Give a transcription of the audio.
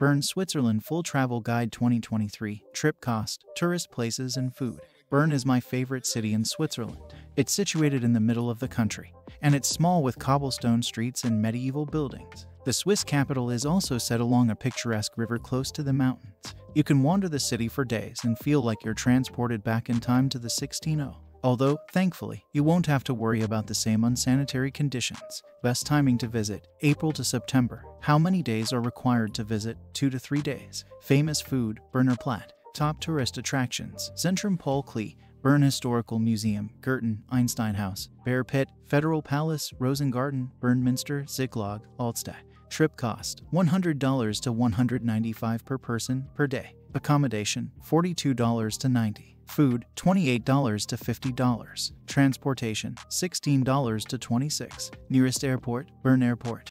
Bern, Switzerland Full Travel Guide 2023 Trip Cost, Tourist Places and Food. Bern is my favorite city in Switzerland. It's situated in the middle of the country, and it's small with cobblestone streets and medieval buildings. The Swiss capital is also set along a picturesque river close to the mountains. You can wander the city for days and feel like you're transported back in time to the 1600. Although, thankfully, you won't have to worry about the same unsanitary conditions. Best timing to visit April to September. How many days are required to visit? 2 to 3 days. Famous food Berner Platte. Top tourist attractions Zentrum Paul Klee, Bern Historical Museum, Gurten, Einstein House, Bear Pit, Federal Palace, Rosengarten, Bernminster, Zytglogge, Altstadt. Trip cost $100 to 195 per person per day. Accommodation $42 to 90 Food $28 to $50. Transportation $16 to 26. Nearest airport Bern Airport.